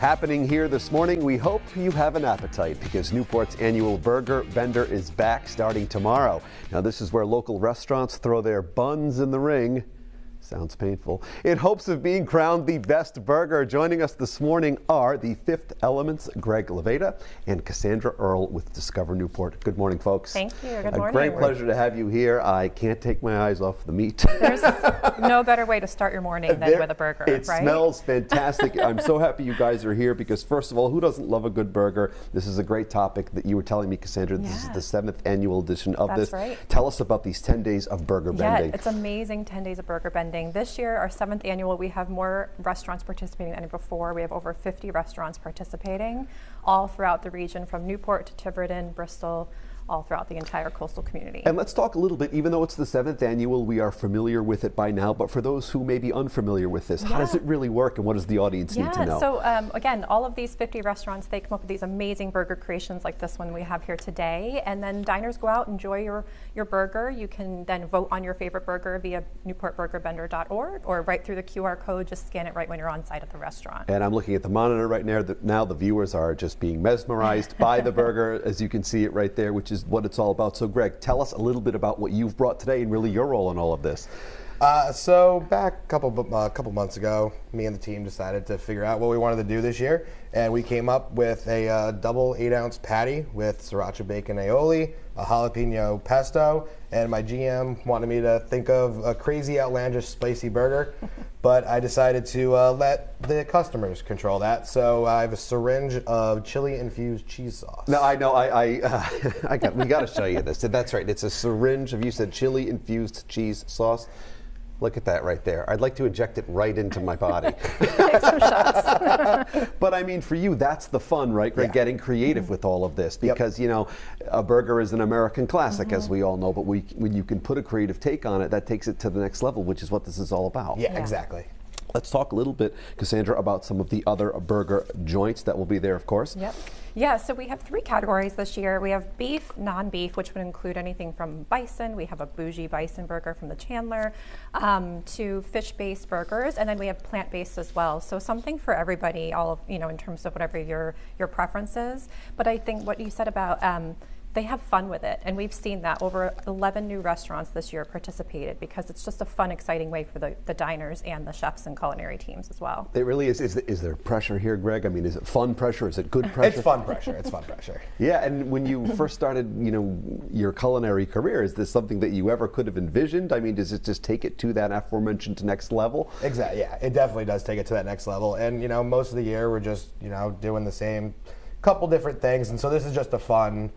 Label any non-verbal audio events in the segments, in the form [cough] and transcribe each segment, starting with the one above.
Happening here this morning, we hope you have an appetite because Newport's annual burger bender is back starting tomorrow. Now, this is where local restaurants throw their buns in the ring. Sounds painful. In hopes of being crowned the best burger, joining us this morning are the Fifth Elements, Greg Leveda and Cassandra Earl with Discover Newport. Good morning, folks. Thank you. Good A morning. great pleasure to have you here. I can't take my eyes off the meat. There's [laughs] no better way to start your morning than There- with a burger, It right? smells fantastic. I'm so happy you guys are here because, first of all, who doesn't love a good burger? This is a great topic that you were telling me, Cassandra. This is the seventh annual edition of That's this. right. Tell us about these 10 days of burger Yeah, bending. it's amazing 10 days of burger bending. This year, our seventh annual, we have more restaurants participating than before. We have over 50 restaurants participating all throughout the region from Newport to Tiverton, Bristol, all throughout the entire coastal community. And let's talk a little bit, even though it's the seventh annual, we are familiar with it by now, but for those who may be unfamiliar with this, how does it really work and what does the audience need to Yeah, know? so um, again, all of these 50 restaurants, they come up with these amazing burger creations like this one we have here today. And then diners go out, enjoy your, your burger. You can then vote on your favorite burger via newportburgerbender.org or right through the QR code, just scan it right when you're on site at the restaurant. And I'm looking at the monitor right now. The, now the viewers are just being mesmerized by the burger, as you can see it right there, which is what it's all about. So, Greg, tell us a little bit about what you've brought today and really your role in all of this. Uh, so back a couple uh, couple months ago, me and the team decided to figure out what we wanted to do this year, and we came up with a uh, double eight ounce patty with sriracha bacon aioli, a jalapeno pesto, and my GM wanted me to think of a crazy, outlandish, spicy burger, [laughs] but I decided to uh, let the customers control that. So I have a syringe of chili infused cheese sauce. No, I know I I, uh, [laughs] I got we got to show you this. That's right. It's a syringe of you said chili infused cheese sauce. Look at that right there. I'd like to inject it right into my body. [laughs] Take some shots. [laughs] but I mean, for you, that's the fun, right? Greg? Yeah. Getting creative mm-hmm. with all of this because you know, a burger is an American classic, as mm-hmm. we all know. But we, when you can put a creative take on it, that takes it to the next level, which is what this is all about. yeah, Yeah. exactly. Let's talk a little bit, Cassandra, about some of the other burger joints that will be there, of course. Yep. Yeah, so we have three categories this year. We have beef, non-beef, which would include anything from bison. We have a bougie bison burger from the Chanler, um, to fish-based burgers, and then we have plant-based as well. So something for everybody, all of, you know, in terms of whatever your your preference is. But I think what you said about um, they have fun with it, and we've seen that over 11 new restaurants this year participated because it's just a fun, exciting way for the, the diners and the chefs and culinary teams as well. It really is. Is, is there pressure here, Greg? I mean, is it fun pressure? Is it good pressure? It's fun pressure. It's fun pressure. [laughs] Yeah, and when you first started, you know, your culinary career, is this something that you ever could have envisioned? I mean, does it just take it to that aforementioned next level? Exactly. Yeah, it definitely does take it to that next level. And you know, most of the year we're just you know doing the same couple different things, and so this is just a fun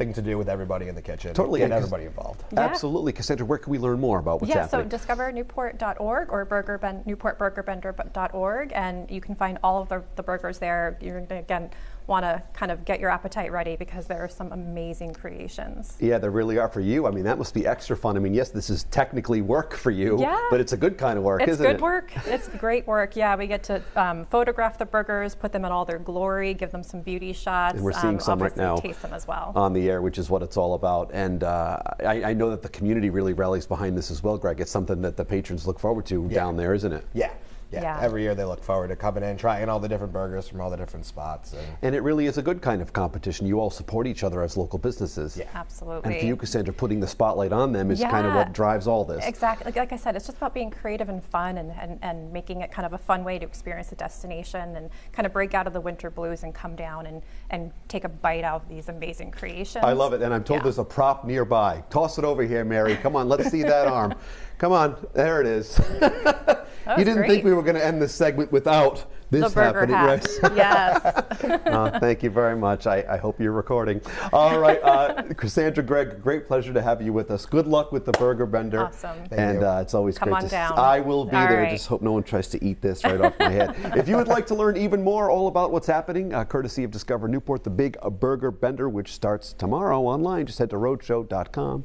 thing to do with everybody in the kitchen. Totally, get yeah, 'cause- everybody involved. Yeah. Absolutely, Cassandra. Where can we learn more about what's yeah, happening? so discovernewport.org or burger ben, newportburgerbender.org, and you can find all of the, the burgers there. You're gonna again want to kind of get your appetite ready because there are some amazing creations. yeah, there really are for you. I mean, that must be extra fun. I mean, yes, this is technically work for you, Yeah. but it's a good kind of work, It's isn't it? It's good work. It's great work. Yeah, we get to um, photograph the burgers, put them in all their glory, give them some beauty shots. And we're seeing um, some right now Taste them as well. on the air, which is what it's all about. And uh, I, I know that the community really rallies behind this as well, Greg. It's something that the patrons look forward to down there, isn't it? Yeah. Yeah. Yeah. Every year they look forward to coming in, trying all the different burgers from all the different spots. And And it really is a good kind of competition. You all support each other as local businesses. Yeah. Absolutely. And for you, Cassandra, putting the spotlight on them is kind of what drives all this. Exactly. Like, like I said, it's just about being creative and fun and, and, and making it kind of a fun way to experience a destination and kind of break out of the winter blues and come down and, and take a bite out of these amazing creations. I love it, and I'm told Yeah. there's a prop nearby. Toss it over here, Mary. Come on, let's see that arm. [laughs] Come on, there it is. [laughs] you was didn't think we were going to end this segment without this the happening, hat. right? [laughs] yes. [laughs] Uh, thank you very much. I, I hope you're recording. All right, uh, [laughs] Cassandra, Gregg, great pleasure to have you with us. Good luck with the burger bender. Awesome. And uh, it's always Come great on to s- down. I will be All there. right. Just hope no one tries to eat this right off my head. If you would like to learn even more all about what's happening, uh, courtesy of Discover Newport, the Big Burger Bender, which starts tomorrow online, just head to rhodeshow.com.